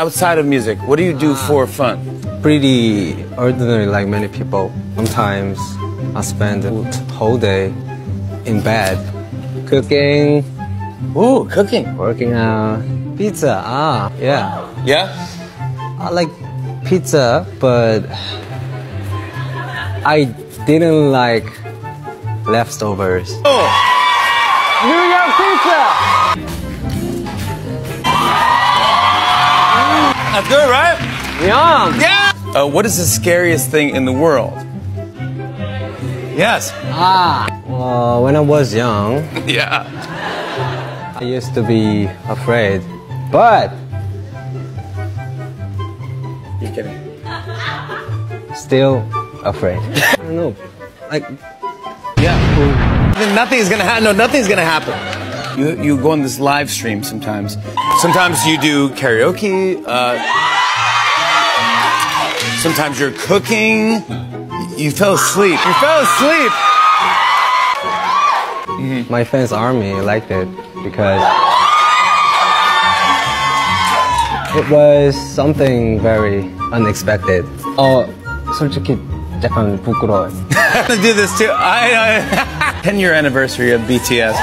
Outside of music, what do you do for fun? Pretty ordinary like many people. Sometimes I spend the whole day in bed cooking, Ooh, cooking. working out. Pizza, ah, yeah. Yeah? I like pizza, but I didn't like leftovers. Oh, New York pizza! That's good, right? Yum! Yeah. Uh, what is the scariest thing in the world? Yes. Ah, well, when I was young, Yeah. I used to be afraid, but You're kidding. still afraid. I don't know. Like, Yeah. Then nothing's gonna happen. No, nothing's gonna happen. You you go on this live stream sometimes. Sometimes you do karaoke. Uh, sometimes you're cooking. You fell asleep. You fell asleep. my fans army liked it because it was something very unexpected. 어, 솔직히 약간 부끄러워요. I'm gonna do this too. I, I 10 year anniversary of BTS.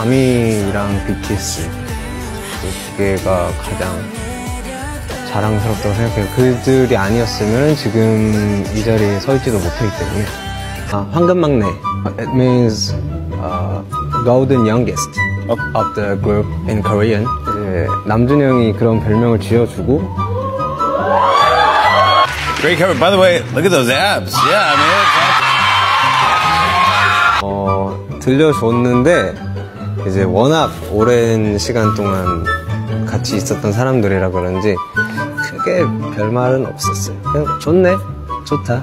아미랑 BTS 두 개가 가장 자랑스럽다고 생각해요. 그들이 아니었으면 지금 이 자리에 서 있지도 못하기 때문에. 아, 황금 막내. It means uh, golden youngest of, of the group in Korean. 이제 남준 형이 그런 별명을 지어주고 Great cover. By the way, look at those abs. Yeah, I mean, 어, 들려줬는데 이제 워낙 오랜 시간 동안 같이 있었던 사람들이라 그런지 크게 별말은 없었어요. 그냥 좋네, 좋다.